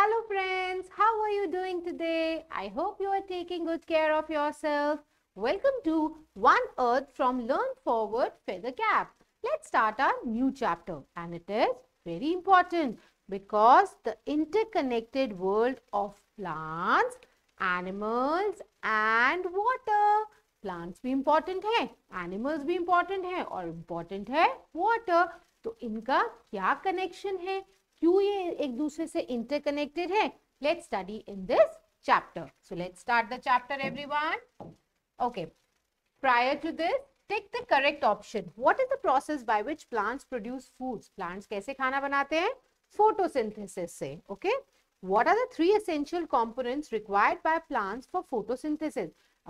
Hello friends, how are you doing today? I hope you are taking good care of yourself. Welcome to One Earth from Learn Forward Feather Cap. Let's start our new chapter and it is very important because the interconnected world of plants, animals and water. Plants भी important है animals भी important है और important है water तो इनका क्या connection है क्यों ये एक दूसरे से इंटरकनेक्टेड है? Let study in this chapter so let's start the chapter everyone okay prior to this take the correct option what is the process by which plants produce foods plants कैसे खाना बनाते हैं? फोटोसिंथेसिस से okay what are three essential component required by plants for photosynthesis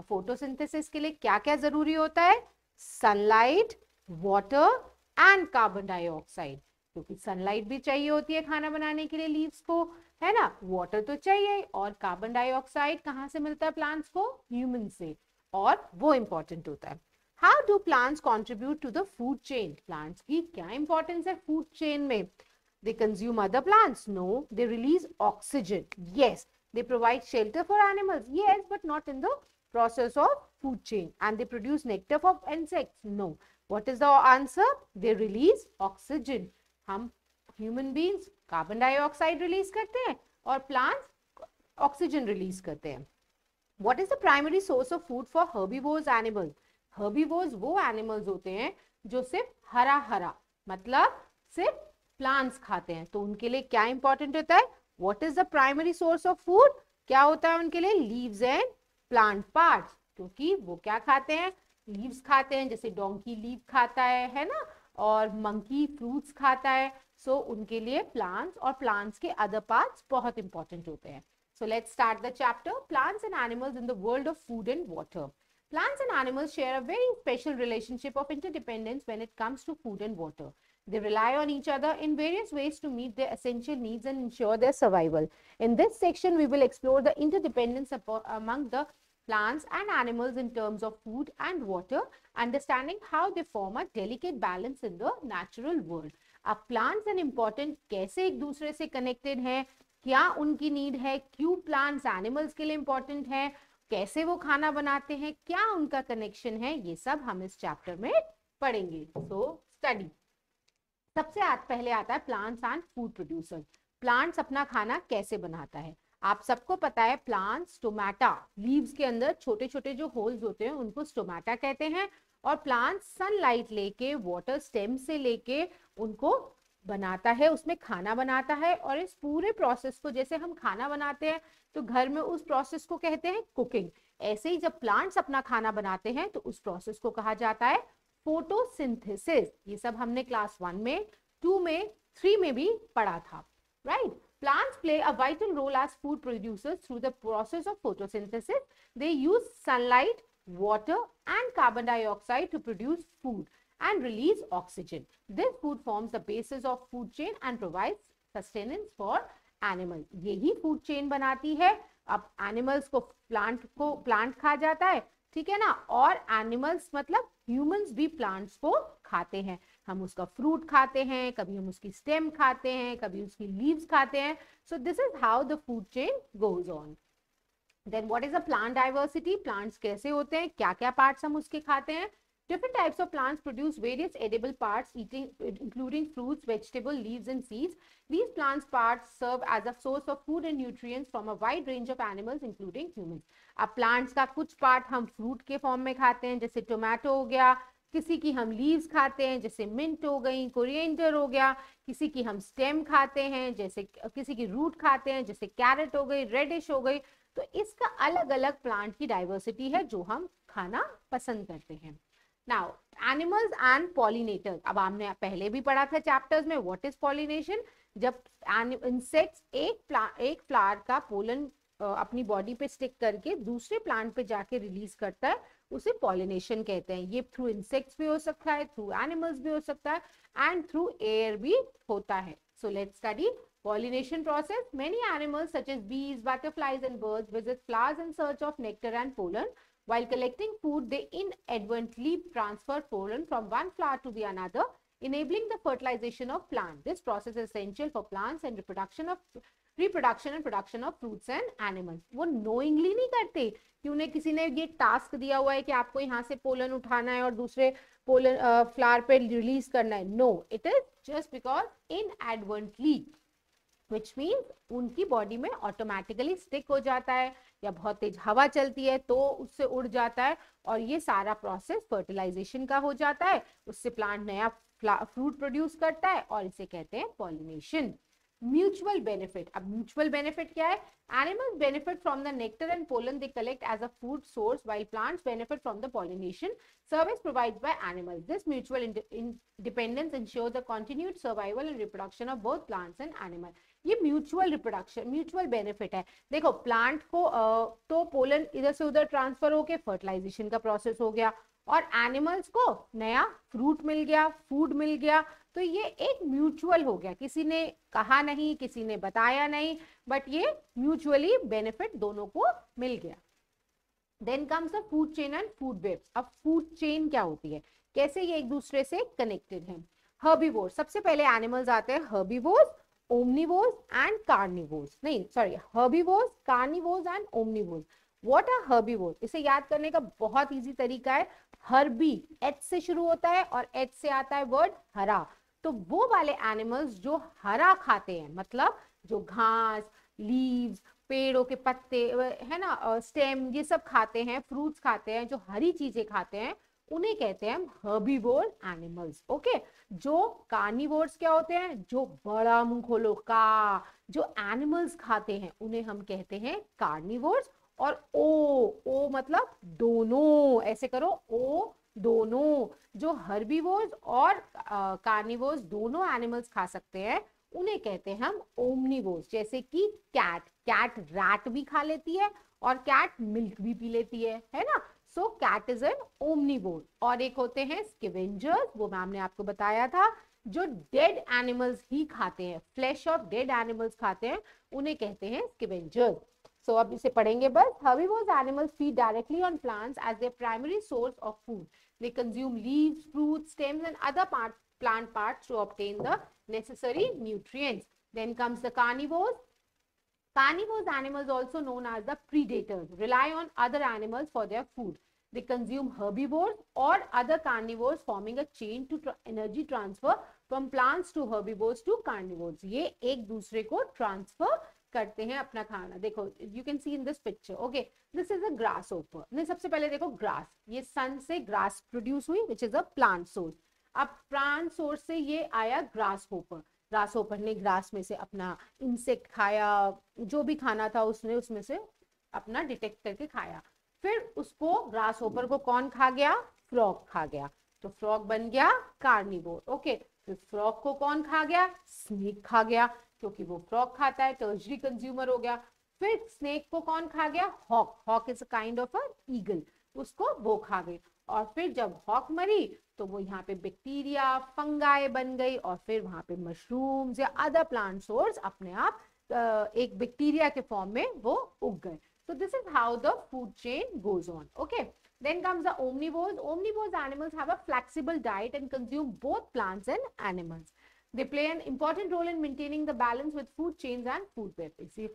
photosynthesis के लिए क्या-क्या ज़रूरी होता है? Sunlight water and carbon dioxide क्योंकि सनलाइट भी चाहिए होती है खाना बनाने के लिए लीव्स को, है ना? वाटर तो चाहिए और कार्बन डाइऑक्साइड कहाँ से मिलता है प्लांट्स को? ह्यूमन से और वो इम्पोर्टेंट होता है। How do plants contribute to the food chain plants की क्या इंपॉर्टेंस है फ़ूड चेन में? They consume other plants no they release oxygen yes they provide shelter for animals ये but not in the process of food chain and they produce nectar for insects no what is the answer they release oxygen हम human beings carbon dioxide release करते हैं और plant oxygen release करते हैं। What is the primary source of food for herbivores animals herbivores वो animals होते हैं जो सिर्फ़ हरा हरा मतलब सिर्फ़ प्लांट्स खाते हैं। तो उनके लिए क्या इंपॉर्टेंट होता है? What is the primary source of food क्या होता है उनके लिए? लीव्स एंड प्लांट पार्ट क्योंकि वो क्या खाते हैं? लीव्स खाते हैं, जैसे डोंकी लीव खाता है है ना? और मंकी फ्रूट्स खाता है सो so, उनके लिए प्लांट्स और प्लांट्स के अदर पार्ट्स बहुत इंपॉर्टेंट होते हैं so let's start the chapter plants and animals in the world of food and water Plants and animals share a very special relationship of interdependence when it comes to food and water. They rely on each other in various ways to meet their essential needs and ensure their survival. In this section, we will explore the interdependence among the plants and animals in terms of food and water, understanding how they form a delicate balance in the natural world. अब plants and important कैसे एक दूसरे से connected हैं क्या उनकी need है क्यों plants animals के लिए important है कैसे वो खाना बनाते हैं क्या उनका connection है ये सब हम इस chapter में पढ़ेंगे so study सबसे आज पहले आता है plants and food producer plants अपना खाना कैसे बनाता है आप सबको पता है प्लांट्स स्टोमेटा लीव्स के अंदर छोटे छोटे जो होल्स होते हैं, उनको स्टोमेटा कहते हैं और प्लांट सनलाइट लेके वाटर स्टेम से लेके उनको बनाता है, उसमें खाना बनाता है और इस पूरे प्रोसेस को जैसे हम खाना बनाते हैं तो घर में उस प्रोसेस को कहते हैं कुकिंग ऐसे ही जब प्लांट्स अपना खाना बनाते हैं तो उस प्रोसेस को कहा जाता है फोटोसिंथेसिस ये सब हमने क्लास वन में टू में थ्री में भी पढ़ा था right Plants play a vital role as food producers through the process of photosynthesis. They use sunlight, water and carbon dioxide to produce food and release oxygen. This food forms the basis of food chain and provides sustenance for animal. यही food chain बनाती है अब animals को plant को plant खा जाता है ठीक है ना और एनिमल्स मतलब ह्यूमंस भी प्लांट्स को खाते हैं हम उसका फ्रूट खाते हैं, कभी हम उसकी स्टेम खाते हैं, कभी उसकी लीव्स खाते हैं। So this is how the food chain goes on then what is a plant diversity plants कैसे होते हैं? क्या क्या पार्ट हम उसके खाते हैं? Different types of plants produce various edible parts eating including fruits vegetable leave and seeds these plants part serve as a source of food and nutrients from a wide range of animals including human अब plants का कुछ part हम fruit के form में खाते हैं, जैसे tomato हो गया किसी की हम लीव्स खाते हैं, जैसे मिंट हो गई, कोरिएंडर हो गया, किसी की हम स्टेम खाते हैं, जैसे किसी की रूट खाते हैं, जैसे कैरेट हो गई, रेडिश हो गई तो इसका अलग अलग प्लांट की डाइवर्सिटी है जो हम खाना पसंद करते हैं। नाउ, एनिमल्स एंड पॉलिनेटर्स, अब हमने पहले भी पढ़ा था चैप्टर्स में व्हाट इज़ पॉलिनेशन जब इंसेक्ट्स एक एक फ्लावर का पोलन अपनी बॉडी पे स्टिक करके दूसरे प्लांट पे जाके रिलीज़ करता है उसे पॉलिनेशन कहते हैं। ये थ्रू इंसेक्ट्स भी हो सकता है थ्रू एनिमल्स भी हो सकता है एंड थ्रू एयर भी होता है। So let study pollination process many animals such as bees butterflies and birds visit flowers in search of nectar and pollen while collecting food they inadvertently transfer pollen from one flower to the another enabling the fertilization of plant this process essential for plants and reproduction of reproduction and production of fruits and animals वो knowingly नहीं करते कि उन्हें किसी ने ये task दिया हुआ है कि आपको यहाँ से पोलन उठाना है और दूसरे पोलन फ्लावर पे रिलीज़ करना है। No it is just because inadvertently which means उनकी बॉडी में ऑटोमेटिकली स्टिक हो जाता है या बहुत तेज हवा चलती है तो उससे उड़ जाता है और ये सारा प्रोसेस फर्टिलाइजेशन का हो जाता है। उससे प्लांट नया फ्रूट प्रोड्यूस करता है और इसे कहते हैं पॉलिनेशन म्यूचुअल बेनिफिट अब म्यूचुअल बेनिफिट क्या है? Animals benefit from the nectar and pollen they collect as a food source while plants benefit from the pollination service provide by animals this mutual dependence ensure the continued survival and reproduction of both plants and animal ये mutual reproduction mutual benefit है। देखो plant को तो pollen इधर से उधर transfer होके fertilisation का प्रोसेस हो गया। और एनिमल्स को नया फ्रूट मिल गया फ़ूड मिल गया। तो ये एक म्यूचुअल हो गया। किसी ने कहा नहीं, किसी ने बताया नहीं, बट ये म्यूचुअली बेनिफिट दोनों को मिल गया। Then comes the food chain and food web अब फ़ूड चेन क्या होती है? कैसे ये एक दूसरे से कनेक्टेड है? हर्बीवोर सबसे पहले एनिमल्स आते हैं, हर्बीवोर्स, ओमनीवोर्स एंड कार्निवोर्स। नहीं, sorry, herbivores, carnivores and omnivores. What are herbivores इसे याद करने का बहुत इजी तरीका है। हर्बी एच से शुरू होता है और एच से आता है वर्ड हरा। तो वो वाले एनिमल्स जो हरा खाते हैं मतलब जो घास लीव्स पेड़ों के पत्ते है ना स्टेम ये सब खाते हैं फ्रूट्स खाते हैं, जो हरी चीज़ें खाते हैं, उन्हें कहते हैं हर्बीवोर एनिमल्स ओके जो कार्निवोर्स क्या होते हैं, जो बड़ा मुँह खोलो का, जो एनिमल्स खाते हैं, उन्हें हम कहते हैं कार्निवोर्स और ओ ओ मतलब दोनों, ऐसे करो, ओ दोनों जो हर्बीवोर्स और कार्निवोर्स दोनों एनिमल्स खा सकते हैं, उन्हें कहते हैं हम ओमनीवोर्स जैसे कि कैट। कैट रैट भी खा लेती है और कैट मिल्क भी पी लेती है है ना? So cat is an omnivore और एक होते हैं स्किवेंजर्स, वो मैम ने आपको बताया था, जो डेड एनिमल्स ही खाते हैं, फ्लैश ऑफ़ डेड एनिमल्स खाते हैं, उन्हें कहते हैं स्किवेंजर्स। सो अब इसे पढ़ेंगे बस herbivores animals feed directly on plants as their primary source of food. They consume leaves, fruits, stems and other part, plant parts to obtain the necessary nutrients. Then comes the carnivores. Carnivores animals also known as the predators rely on other animals for their food. They consume herbivores or other carnivores forming a chain to tra energy transfer from plants to herbivores to carnivores. ये एक दूसरे को transfer करते हैं अपना खाना। देखो you can see in this picture okay this is a grasshopper नहीं, सबसे पहले देखो ग्रास ये सन से ग्रास प्रोड्यूस हुई which is a plant source अब प्लांट सोर्स से ये आया ग्रास होपर ग्रास ओपर ने ग्रास में से अपना इंसेक्ट खाया, जो भी खाना था उसने उसमें से अपना डिटेक्ट करके खाया। फिर उसको ग्रास ओपर को कौन खा गया? फ्रॉग खा गया। तो फ्रॉग बन गया कार्निवोर ओके फिर फ्रॉग को कौन खा गया? स्नेक खा गया। क्योंकि वो फ्रॉक खाता है टर्जरी कंज्यूमर हो गया। फिर स्नेक को कौन खा गया? Hawk hawk is a kind of a eagle उसको वो खा गई और फिर जब हॉक मरी तो वो यहाँ पे बैक्टीरिया फंगाए बन गई और फिर वहाँ पे मशरूम्स या अदर प्लांट सोर्स अपने आप एक बैक्टीरिया के फॉर्म में वो उग गए। So this is how the food chain goes on, okay? Then comes the omnivores. Omnivores animals have a flexible diet and consume both plants and animals. Play an important role in maintaining the balance with food chains and food web इसी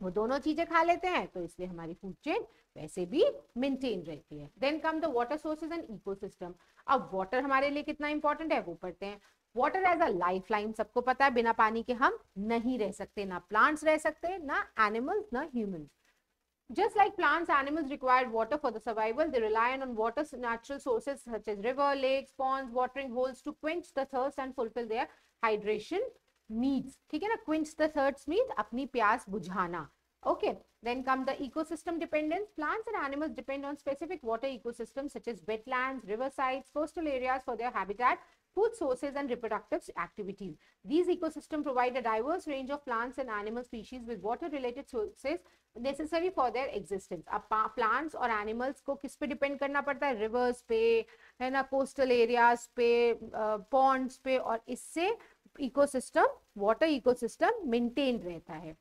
वो दोनों चीज़ें खा लेते हैं तो इसलिए हमारी फ़ूड चेन वैसे भी मेंटेन रहती है। Then come the water sources and ecosystem अब वाटर हमारे लिए कितना इंपॉर्टेंट है? वो पढ़ते हैं। Water as a life line सबको पता है, बिना पानी के हम नहीं रह सकते, ना प्लांट्स रह सकते, ना एनिमल्स ना humans Just like plants, animals require water for the survival. They rely on water's natural sources such as river, lakes, ponds, watering holes to quench the thirst and fulfill their hydration needs. ठीक है ना quench the thirst means अपनी प्यास बुझाना. Okay. Then come the ecosystem dependence. Plants and animals depend on specific water ecosystems such as wetlands, riversides, coastal areas for their habitat, food sources and reproductive activities. These ecosystems provide a diverse range of plants and animal species with water-related sources necessary for their existence. अब plants और animals को किस पे depend करना पड़ता है rivers पे है ना coastal areas पे uh, ponds पे और इससे ecosystem water ecosystem maintain रहता है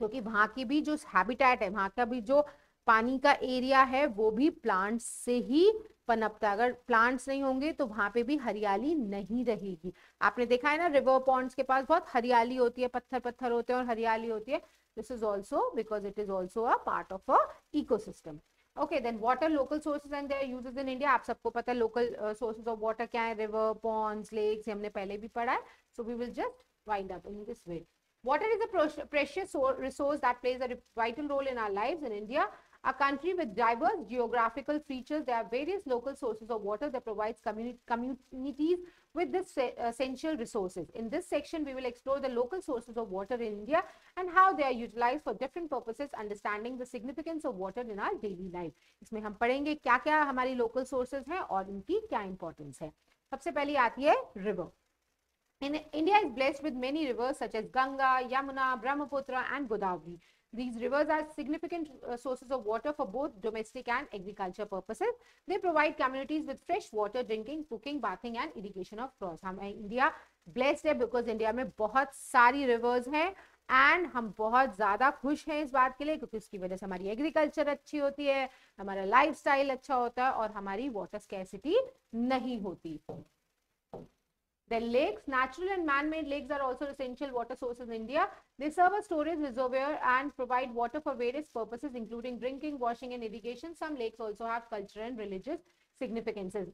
क्योंकि वहाँ की भी जो हैबिटेट है वहाँ का भी जो पानी का एरिया है, वो भी प्लांट्स से ही पनपता अगर प्लांट्स नहीं होंगे तो वहाँ पे भी हरियाली नहीं रहेगी। आपने देखा है ना, रिवर पॉन्ड्स के पास बहुत हरियाली होती है पत्थर पत्थर होते हैं और हरियाली होती है। This is also because it is also a part of a ecosystem okay then water local sources and their uses in India आप सबको पता है लोकल सोर्सेज ऑफ़ वाटर क्या है? रिवर पॉन्ड्स लेक्स हमने पहले भी पढ़ा है। So we will just wind up in this way Water is a precious resource that plays a vital role in our lives in India. A country with diverse geographical features, there are various local sources of water that provides communi communities with this essential resources. In this section, we will explore the local sources of water in India and how they are utilized for different purposes, understanding the significance of water in our daily life. इसमें हम पढ़ेंगे क्या क्या हमारी local sources हैं और इनकी क्या importance है सबसे पहली आती है river. In India is blessed with many rivers such as Ganga, Yamuna, Brahmaputra and Godavari. These rivers are significant uh, sources of water for both domestic and agriculture purposes. They provide communities with fresh water, drinking, cooking, bathing and irrigation of crops. हम India blessed है because India में बहुत सारी rivers हैं and हम बहुत ज़्यादा खुश हैं इस बात के लिए क्योंकि उसकी वजह से हमारी एग्रीकल्चर अच्छी होती है हमारा लाइफस्टाइल अच्छा होता है और हमारी वाटर स्कैसिटी नहीं होती Then lakes, natural and man-made lakes are also essential water sources in India. They serve as storage reservoir and provide water for various purposes including drinking, washing and irrigation. Some lakes also have cultural and religious significances.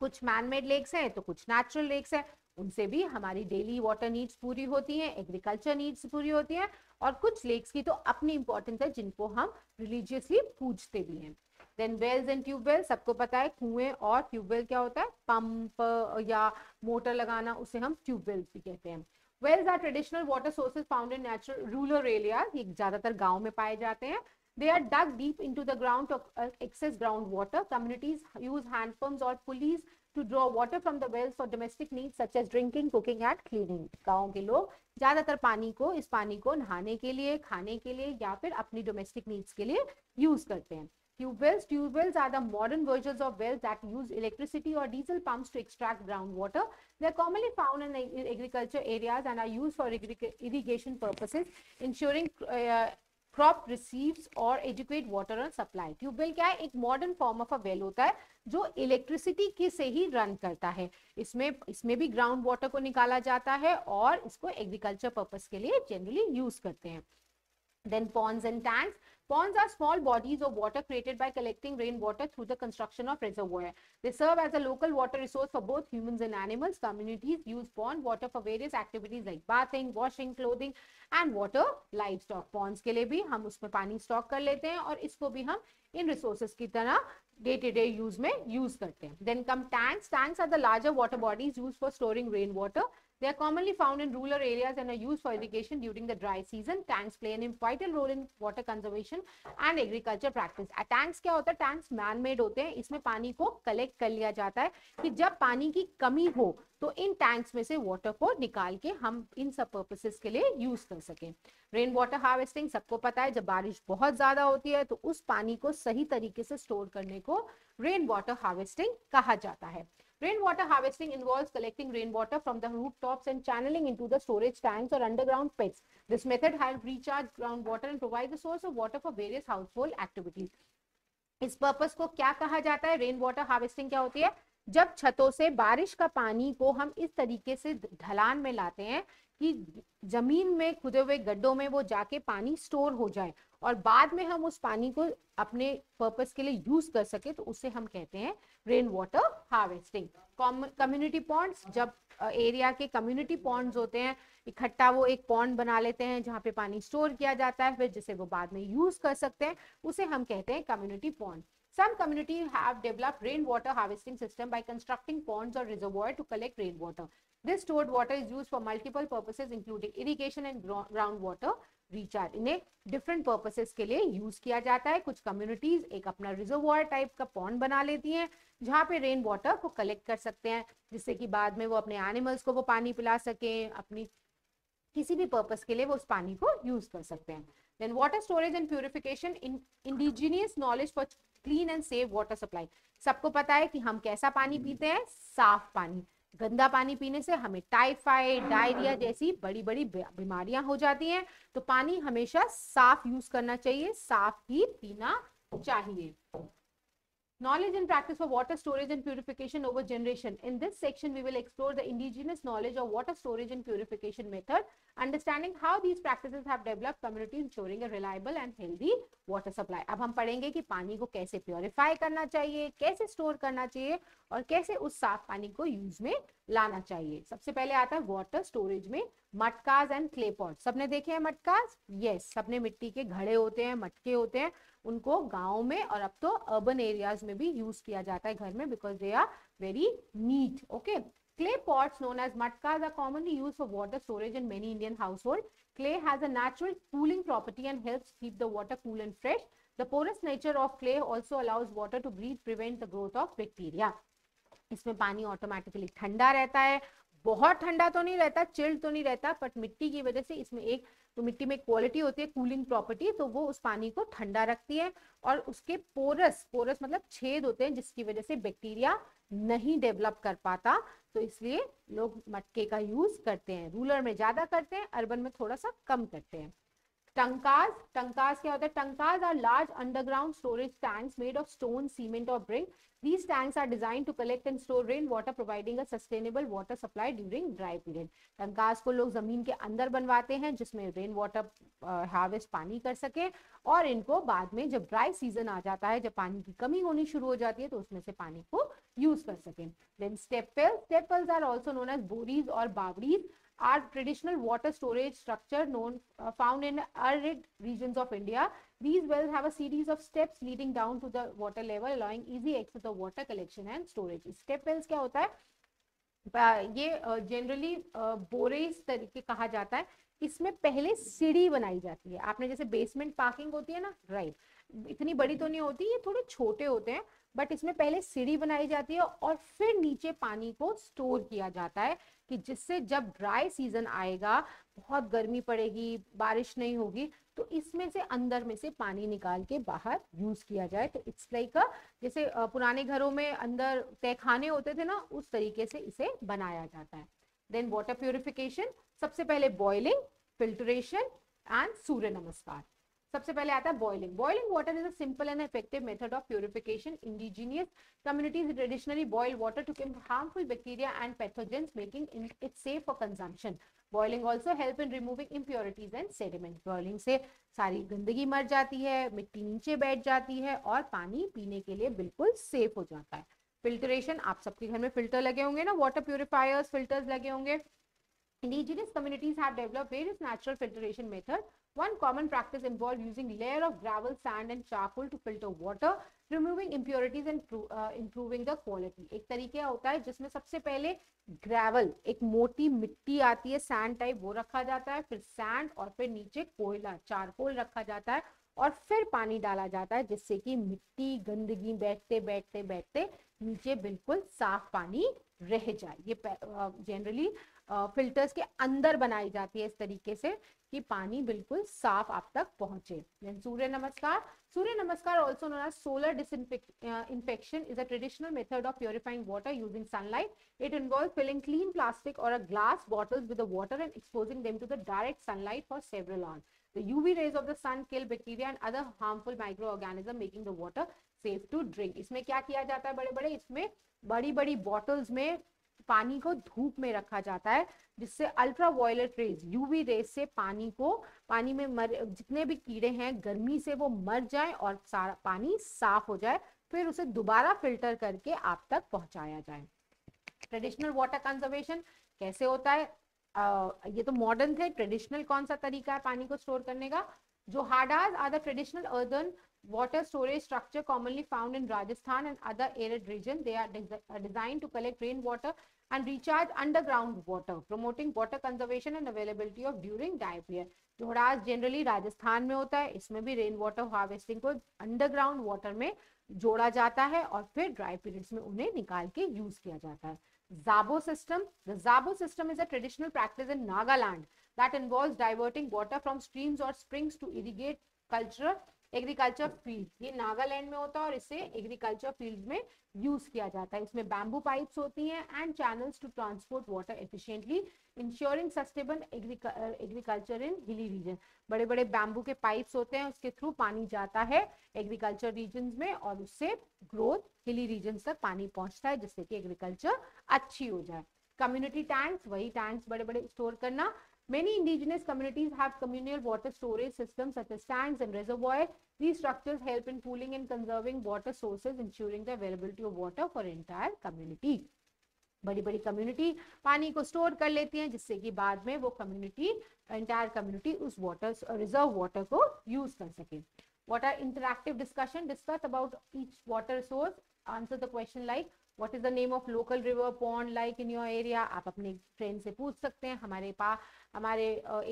कुछ man made lakes हैं तो कुछ natural lakes हैं उनसे भी हमारी daily water needs पूरी होती हैं एग्रीकल्चर नीड्स पूरी होती हैं और कुछ लेक्स की तो अपनी इंपॉर्टेंस है जिनको हम रिलीजियसली पूछते भी हैं देन वेल्स एंड ट्यूबवेल सबको पता है कुएँ और ट्यूबवेल क्या होता है पंप या मोटर लगाना उसे हम ट्यूबवेल भी कहते हैं wells are traditional water sources found in natural rural area ये ज़्यादातर गाँव में पाए जाते हैं They are dug deep into the ground to uh, excess groundwater. Communities use hand pumps or pulleys to draw water from the wells for domestic needs such as drinking, cooking and cleaning. के लोग ज़्यादातर पानी को इस पानी को नहाने के लिए खाने के लिए या फिर अपनी डोमेस्टिक नीड्स के लिए यूज़ करते हैं tubewells tubewells are the modern version of wells that use electricity or diesel pump to extract ground water they are commonly found in agriculture areas and are use for irrigation purposes ensuring crop receive और adequate water on supply tubewell क्या है? एक modern form of a well होता है, जो electricity के से ही run करता है। इसमें इसमें भी ग्राउंड वाटर को निकाला जाता है और इसको एग्रीकल्चर पर्पज के लिए जनरली यूज़ करते हैं। Then ponds and tanks Ponds are small bodies of water created by collecting rainwater through the construction of reservoir. They serve as a local water resource for both humans and animals. Communities use pond water for various activities like bathing, washing, clothing and water livestock. Ponds के लिए भी हम उसमें पानी stock कर लेते हैं और इसको भी हम इन रिसोर्सेज की तरह डे टू डे यूज़ में यूज़ करते हैं then come tanks tanks are the larger water bodies use for storing rain water They are commonly found in rural areas and are used for irrigation during the dry season. Tanks play an vital role in water conservation and agriculture practice. A क्या होता है? Tanks man made होते हैं। इसमें पानी को collect कर लिया जाता है कि जब पानी की कमी हो तो इन टैंक्स में से वाटर को निकाल के हम इन सब पर्पसेस के लिए यूज़ कर सकें। रेन वाटर हार्वेस्टिंग सबको पता है। जब बारिश बहुत ज़्यादा होती है तो उस पानी को सही तरीके से स्टोर करने को रेन वाटर हार्वेस्टिंग कहा जाता है। Rainwater harvesting involves collecting rainwater from the rooftops and channeling into the storage tanks or underground pits. This method helps recharge groundwater and provide the source of water for various household activities. इस purpose को क्या कहा जाता है rain water harvesting क्या होती है जब छतों से बारिश का पानी को हम इस तरीके से ढलान में लाते हैं कि ज़मीन में खुदे हुए गड्ढों में वो जाके पानी स्टोर हो जाए और बाद में हम उस पानी को अपने पर्पस के लिए यूज़ कर सके तो उसे हम कहते हैं rain water harvesting community ponds जब एरिया के कम्युनिटी पॉन्ड्स होते हैं, इकट्ठा वो एक पॉन्ड बना लेते हैं जहाँ पे पानी स्टोर किया जाता है, फिर जिसे वो बाद में यूज़ कर सकते हैं, उसे हम कहते हैं community pond Some communities have developed rainwater harvesting system by constructing ponds or reservoir to collect rainwater. This stored water is used for multiple purposes including irrigation and groundwater recharge. इन्हें different purposes के लिए use किया जाता है कुछ communities एक अपना reservoir type का pond बना लेती हैं जहाँ पे रेन वाटर को कलेक्ट कर सकते हैं जिससे कि बाद में वो अपने एनिमल्स को वो पानी पिला सके अपनी किसी भी पर्पस के लिए वो उस पानी को यूज़ कर सकते हैं then water storage and purification indigenous knowledge for clean and safe water supply सबको पता है कि हम कैसा पानी पीते हैं? साफ़ पानी। गंदा पानी पीने से हमें टाइफाइड डायरिया जैसी बड़ी बड़ी बीमारियाँ हो जाती हैं। तो पानी हमेशा साफ़ यूज़ करना चाहिए साफ़ ही पीना चाहिए। Knowledge and practice for water storage and purification over generation. In this section, we will explore the indigenous knowledge of water storage and purification method, understanding how these practices have developed communities ensuring a reliable and healthy water supply. अब हम पढ़ेंगे कि पानी को कैसे purify करना चाहिए कैसे स्टोर करना चाहिए और कैसे उस साफ़ पानी को यूज़ में लाना चाहिए। सबसे पहले आता है वाटर स्टोरेज में मटकाज एंड क्ले पॉट सबने देखे हैं मटकाज ये सबने मिट्टी के घड़े होते हैं, मटके होते हैं, उनको गाँव में और अब तो अर्बन एरियाज़ में भी यूज़ किया जाता है घर में because they are very neat okay clay pots known as matkas are commonly use for water storage in many Indian household clay has अचुरल cooling property and help keep the water cool and fresh the porous nature of clay also allows water to breathe prevent the growth of bacteria इसमें पानी automatically ठंडा रहता है। बहुत ठंडा तो नहीं रहता चिल्ड तो नहीं रहता बट मिट्टी की वजह से इसमें एक तो मिट्टी में क्वालिटी होती है कूलिंग प्रॉपर्टी तो वो उस पानी को ठंडा रखती है। और उसके पोरस पोरस मतलब छेद होते हैं, जिसकी वजह से बैक्टीरिया नहीं डेवलप कर पाता। तो इसलिए लोग मटके का यूज़ करते हैं रूरल में ज़्यादा करते हैं अर्बन में थोड़ा सा कम करते हैं। टंकाज टंकाज क्या होता है? Tankas are large underground storage tanks made of stone cement or brick These tanks are designed to collect and store rainwater, providing a sustainable water supply during dry period. Tankas को लोग ज़मीन के अंदर बनवाते हैं जिसमें रेन वाटर हार्वेस्ट पानी कर सके और इनको बाद में जब ड्राई सीज़न आ जाता है जब पानी की कमी होनी शुरू हो जाती है तो उसमें से पानी को यूज़ कर सके। Then stepwell stepwells are also known as baoris or bawdis are traditional water storage structure known uh, found in arid regions of India. These wells have a series of steps leading down to the water level, allowing easy access of water collection and storage. Step wells क्या होता है ये generally borage तरीके कहा जाता है इसमें पहले सीढ़ी बनाई जाती है आपने जैसे बेसमेंट पार्किंग होती है ना राइट इतनी बड़ी तो नहीं होती ये थोड़े छोटे होते हैं बट इसमें पहले सीढ़ी बनाई जाती है और फिर नीचे पानी को स्टोर किया जाता है कि जिससे जब ड्राई सीज़न आएगा, बहुत गर्मी पड़ेगी, बारिश नहीं होगी तो इसमें से अंदर में से पानी निकाल के बाहर यूज़ किया जाए। तो इट्स लाइक like जैसे पुराने घरों में अंदर तहखाने होते थे ना, उस तरीके से इसे बनाया जाता है। देन वाटर प्योरिफिकेशन सबसे पहले बॉइलिंग फिल्ट्रेशन एंड सूर्य नमस्कार। सबसे पहले आता है boiling boiling water is a simple and effective method of purification indigenous communities traditionally boil water to kill harmful bacteria and pathogens making it safe for consumption boiling also help in removing impurities and sediment boiling से सारी गंदगी मर जाती है, मिट्टी नीचे बैठ जाती है और पानी पीने के लिए बिल्कुल सेफ़ हो जाता है. फिल्टरेशन आप सबके घर में फ़िल्टर लगे होंगे ना? वाटर प्योरिफायर्स फिल्टर्स लगे होंगे. Indigenous communities have developed various natural filtration methods. One common practice involves using layer of gravel, sand and charcoal to filter water, removing impurities and uh, improving the quality. एक तरीके होता है जिसमें सबसे पहले gravel एक मोटी मिट्टी आती है सैंड टाइप वो रखा जाता है फिर सैंड और फिर नीचे कोयला चारकोल रखा जाता है और फिर पानी डाला जाता है जिससे कि मिट्टी गंदगी बैठते बैठते बैठते नीचे बिल्कुल साफ़ पानी रह जाए ये जनरली फिल्टर्स के अंदर बनाई जाती है इस तरीके से कि पानी बिल्कुल साफ़ आप तक पहुँचे। Surya Namaskar. Surya Namaskar also known as solar disinfection is a traditional method of purifying water using sunlight it involve filling clean plastic or a glass bottles with water and exposing them to the direct sunlight for several hours The UV rays of the sun kill bacteria and other harmful microorganisms, making the water safe to drink. इसमें क्या किया जाता है बड़े बड़े इसमें बड़ी बड़ी बॉटल्स में पानी को धूप में रखा जाता है जिससे ultraviolet rays UV rays से पानी को पानी में मर जितने भी कीड़े हैं गर्मी से वो मर जाए और सारा पानी साफ़ हो जाए फिर उसे दोबारा फ़िल्टर करके आप तक पहुँचाया जाए। ट्रेडिशनल वाटर कंजर्वेशन कैसे होता है? आ, ये तो मॉडर्न थे ट्रेडिशनल कौन सा तरीका है पानी को स्टोर करने का? जो हार्डाज are the traditional earthen water storage structure commonly found in Rajasthan and other arid regions. They are, are designed to collect rainwater and recharge underground water, promoting water conservation and availability of during diapir johads generally Rajasthan में होता है, इसमें भी rain water harvesting को underground water में जोड़ा जाता है और फिर ड्राई पीरियड्स में उन्हें निकाल के यूज़ किया जाता है। Zabo system the Zabo system is a traditional practice in Nagaland that involve diverting water from streams or springs to irrigate cultural agriculture field ये नागालैंड में होता है और इसे एग्रीकल्चर फ़ील्ड में यूज़ किया जाता है। इसमें बैम्बू पाइप्स होती हैं and channels to transport water efficiently ensuring sustainable agriculture in hilly region बड़े बड़े बैम्बू के पाइप्स होते हैं, उसके थ्रू पानी जाता है एग्रीकल्चर रीजन में और उससे ग्रोथ हिली रीजन तक पानी पहुँचता है, जिससे कि एग्रीकल्चर अच्छी हो जाए। कम्युनिटी टैंक्स वही टैंक्स बड़े बड़े स्टोर करना Many indigenous communities have communal water storage systems such as tanks and reservoirs. These structures help in pooling and conserving water sources, ensuring the availability of water for entire community. बड़ी बड़ी community पानी को store कर लेती हैं जिससे कि बाद में वो कम्युनिटी एंटायर कम्युनिटी उस वाटर रिज़र्व वाटर को यूज़ कर सके water interactive discussion discuss about each water source answer the question like what is the name of local river pond like in your area आप अपने friend से पूछ सकते हैं, हमारे पास हमारे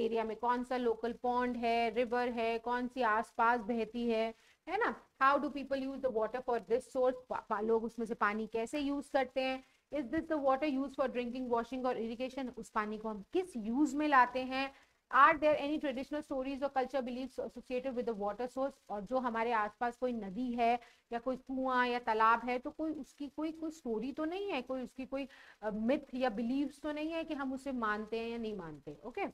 एरिया में कौन सा लोकल पॉन्ड है रिवर है, कौन सी आसपास बहती है है ना? How do people use the water for this source लोग उसमें से पानी कैसे यूज़ करते हैं? Is this the water use for drinking washing or irrigation उस पानी को हम किस यूज़ में लाते हैं? Are there any traditional stories or culture believe associated with the water source और जो हमारे आसपास कोई नदी है या कोई कुआँ या तालाब है तो कोई उसकी कोई कोई स्टोरी तो नहीं है? कोई उसकी कोई मिथ या बिलीव तो नहीं है कि हम उसे मानते हैं या नहीं मानते? Okay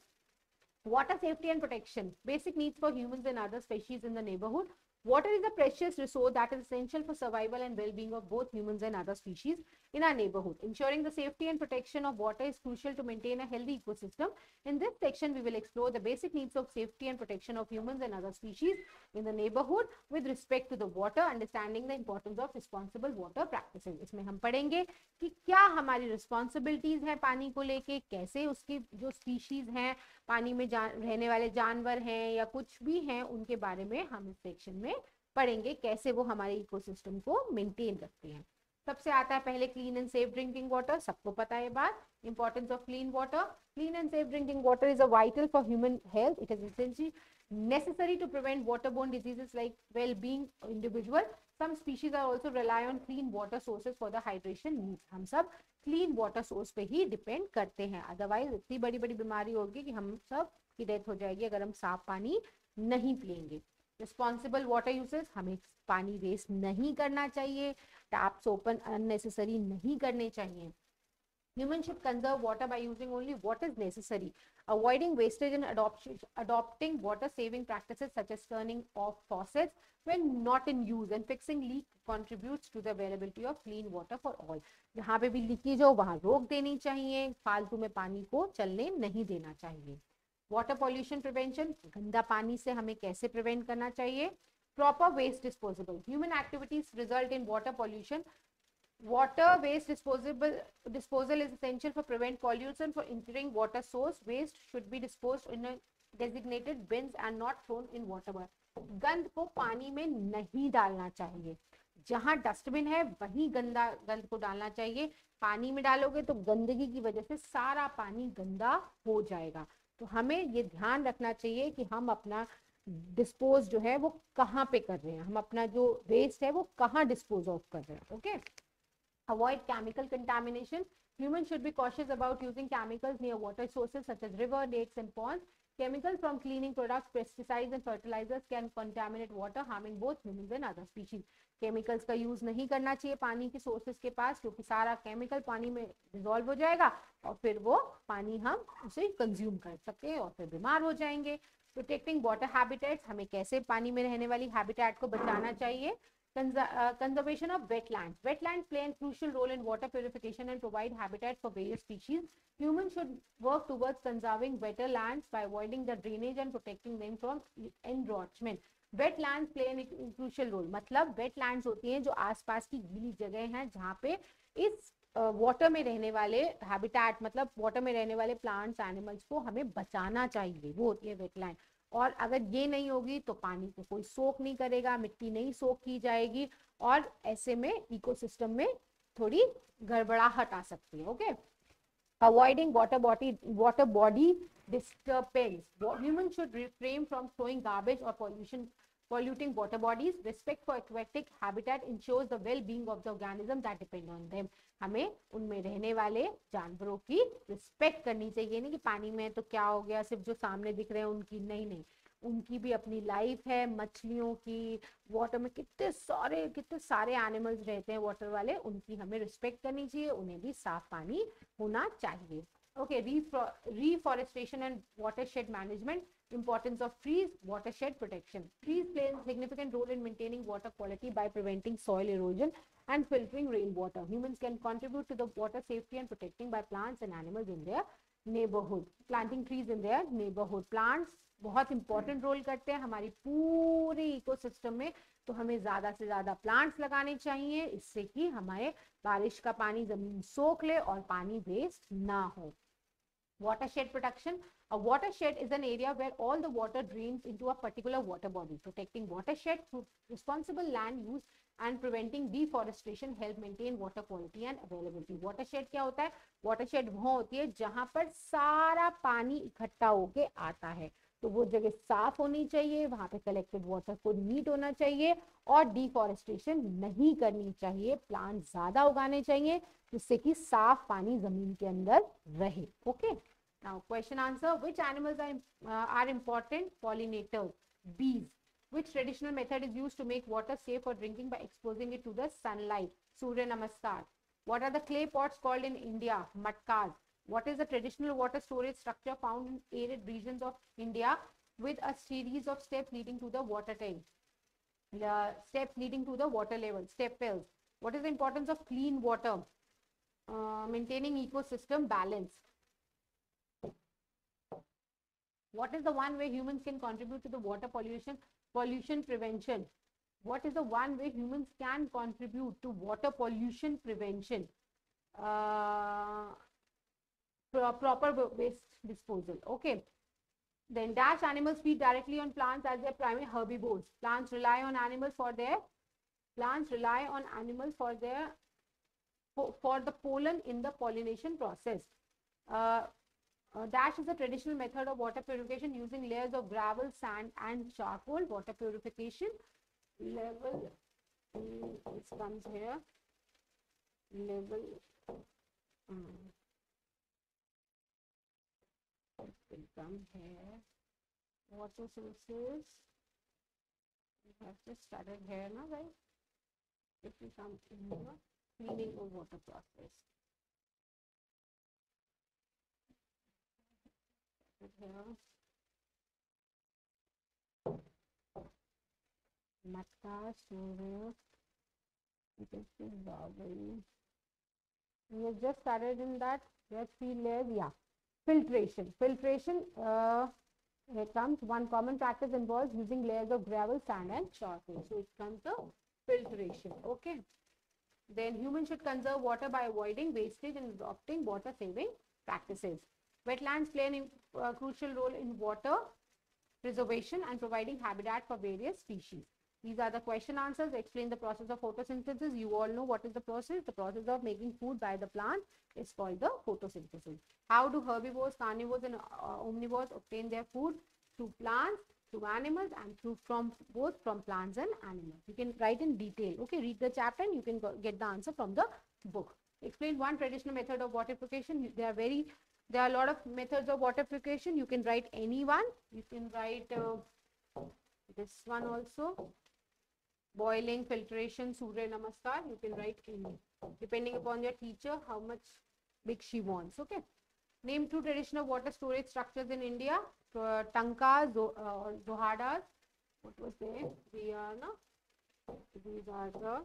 water safety and protection basic needs for human and other species in the neighbourhood water is the precious resource that is essential for survival and wellbeing of both human and other species in our neighborhood. Ensuring the safety and protection of water is crucial to maintain a healthy ecosystem. In this section, we will explore the basic needs of safety and protection of humans and other species in the neighborhood with respect to the water, understanding the importance of responsible water practices. इसमें हम पढ़ेंगे कि क्या हमारी responsibilities हैं पानी को लेके कैसे उसकी जो species हैं पानी में रहने वाले जानवर हैं या कुछ भी हैं उनके बारे में हम इस सेक्शन में पढ़ेंगे कैसे वो हमारे इकोसिस्टम को मेंटेन रखते हैं सबसे आता है पहले clean and safe drinking water सबको पता है बात। Importance of clean water clean and safe drinking water is a vital for human health it is essential necessary to prevent waterborne diseases like well-being individual. Some species are also rely on clean water sources for the hydration needs. हम सब clean water source पे ही depend करते हैं। Otherwise, इतनी बड़ी बड़ी बीमारी होगी कि हम सब की डेथ हो जाएगी अगर हम साफ़ पानी नहीं पियेंगे। रिस्पॉन्सिबल वाटर यूसेस हमें पानी वेस्ट नहीं करना चाहिए। टैप्स ओपन अननेसेसरी नहीं करने चाहिए। Human ship conserve water by using only what is necessary avoiding wastage and adopting water saving practice such as turning off faucets when not in use and fixing leak contribute to the availability of clean water for all जहाँ पे भी leakage हो वहाँ रोक देनी चाहिए, फालतू में पानी को चलने नहीं देना चाहिए। वाटर पॉल्यूशन प्रिवेंशन गंदा पानी से हमें कैसे प्रिवेंट करना चाहिए? Proper waste disposable human activities result in water pollution water waste disposable disposal is essential for prevent pollution for entering water source waste should be disposed in a designated bins and not thrown in water गंद को पानी में नहीं डालना चाहिए जहाँ dustbin है वहीं गंदा गंद को डालना चाहिए पानी में डालोगे तो गंदगी की वजह से सारा पानी गंदा हो जाएगा तो हमें ये ध्यान रखना चाहिए कि हम अपना डिस्पोज जो है वो कहाँ पे कर रहे हैं? हम अपना जो वेस्ट है वो कहाँ डिस्पोज ऑफ़ कर रहे हैं okay avoid chemical contamination human should be cautious about using chemicals near water sources such as river lakes and ponds Chemicals from cleaning products, pesticides and fertilizers can contaminate water, harming both humans and other species. Chemicals का use नहीं करना चाहिए पानी के sources के पास क्योंकि सारा chemical पानी में डिजोल्व हो जाएगा और फिर वो पानी हम उसे कंज्यूम कर सकते हैं और फिर बीमार हो जाएँगे। प्रोटेक्टिंग वाटर हैबिटेट्स हमें कैसे पानी में रहने वाली हैबिटेट को बचाना चाहिए? Conservation of wetland wetland play an crucial role in water purification and provide habitat for various species human should work towards conserving wetland by avoiding the drainage and protecting them from encroachment wetland play an crucial role मतलब wetland होती हैं जो आसपास की गीली जगह हैं जहाँ पे इस वाटर में रहने वाले हैबिटेट मतलब वाटर में रहने वाले प्लांट्स एनिमल्स को हमें बचाना चाहिए, वो होती है वेटलैंड और अगर ये नहीं होगी तो पानी को कोई सोख नहीं करेगा, मिट्टी नहीं सोख की जाएगी और ऐसे में इकोसिस्टम में थोड़ी गड़बड़ाहट आ सकती है okay avoiding water body water body disturbance human should refrain from throwing garbage or pollution polluting water bodies. Respect for aquatic habitat ensures the well being of the organism that depend on them. हमें उनमें रहने वाले जानवरों की respect करनी चाहिए। नहीं कि पानी में तो क्या हो गया, सिर्फ़ जो सामने दिख रहे हैं उनकी, नहीं नहीं। उनकी भी अपनी लाइफ है, मछलियों की वाटर में कितने सारे कितने सारे एनिमल्स रहते हैं वाटर वाले, उनकी हमें रिस्पेक्ट करनी चाहिए, उन्हें भी साफ़ पानी होना चाहिए। Okay reforestation and watershed management importance of trees watershed protection trees play significant role in maintaining water quality by preventing soil erosion and filtering rainwater. Humans can contribute to the water safety and protecting by plants and animals in their neighborhood. Planting trees in their neighborhood. Plants बहुत important role करते हैं हमारी पूरी ecosystem में तो हमें ज़्यादा से ज़्यादा प्लांट्स लगाने चाहिए, इससे कि हमारे बारिश का पानी ज़मीन सोख ले और पानी वेस्ट ना हो watershed protection watershed is an area where all the water drains into a particular water body protecting watershed through responsible land use and preventing deforestation help maintain water quality and availability watershed क्या होता है? Watershed वो होती है जहाँ पर सारा पानी इकट्ठा होके आता है। तो वो जगह साफ़ होनी चाहिए, वहाँ पे कलेक्टेड वाटर को नीट होना चाहिए और डिफॉरेस्टेशन नहीं करनी चाहिए। प्लांट ज़्यादा उगाने चाहिए जिससे कि साफ़ पानी ज़मीन के अंदर रहे। Okay now question answer which animals are important pollinator bees Which traditional method is used to make water safe for drinking by exposing it to the sunlight? Surya Namaskar. What are the clay pots called in India? Matkas. What is the traditional water storage structure found in arid regions of India with a series of steps leading to the water tank? Uh, steps leading to the water level, step wells. What is the importance of clean water? Uh, maintaining ecosystem balance. What is the one way humans can contribute to the water pollution pollution prevention? What is the one way humans can contribute to water pollution prevention? Uh, proper waste disposal. Okay. Then dash animals feed directly on plants as their primary herbivores. Plants rely on animals for their plants rely on animals for their for, for the pollen in the pollination process. Uh, uh, dash is a traditional method of water purification using layers of gravel, sand, and charcoal. Water purification level. Mm, this comes here. Level. Um, will come here. Water sources. We have just started here now, right? If we come in here, cleaning of water process. Can see Barbary. We have just started in that. We have three layers. Yeah. Filtration. Filtration, uh, here comes one common practice involves using layers of gravel, sand, and charcoal. So it comes the filtration. Okay. Then humans should conserve water by avoiding wastage and adopting water saving practices. Wetlands play a uh, crucial role in water preservation and providing habitat for various species. These are the question answers. Explain the process of photosynthesis. You all know what is the process. The process of making food by the plant is called the photosynthesis. How do herbivores, carnivores and uh, omnivores obtain their food? Through plants, through animals and through from both from plants and animals. You can write in detail. Okay, read the chapter and you can get the answer from the book. Explain one traditional method of water purification. They are very there are a lot of methods of water purification. You can write any one. You can write uh, this one also. Boiling, filtration, Surya Namaskar. You can write any. Depending upon your teacher, how much big she wants. Okay. Name two traditional water storage structures in India. Uh, Tanka, Zo, uh, Zohadas. What was there? We are? These are the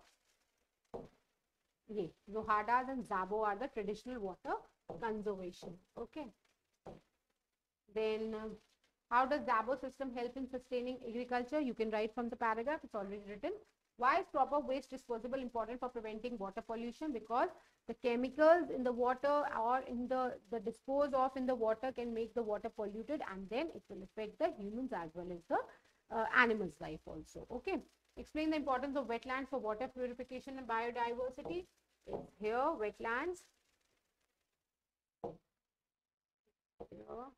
yeah, Zohadas and Zabo are the traditional water conservation. Okay. Then uh, how does Zabo system help in sustaining agriculture? You can write from the paragraph. It's already written. Why is proper waste disposal important for preventing water pollution? Because the chemicals in the water or in the, the dispose of in the water can make the water polluted and then it will affect the humans as well as the uh, animals life also. Okay. Explain the importance of wetlands for water purification and biodiversity. It's here, wetlands here.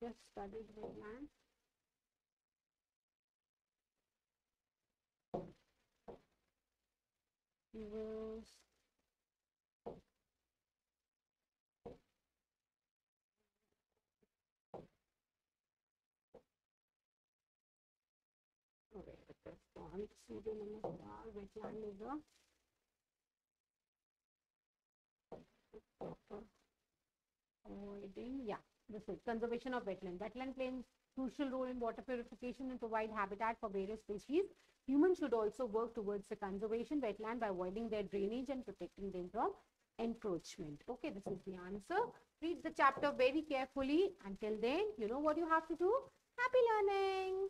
Just studied wetlands. Rivers, Surya Namaskar, wetland is a avoiding, yeah, this is conservation of wetland. Wetland plays crucial role in water purification and provide habitat for various species. Humans should also work towards the conservation wetland by avoiding their drainage and protecting them from encroachment. Okay, this is the answer. Read the chapter very carefully. Until then, you know what you have to do? Happy learning!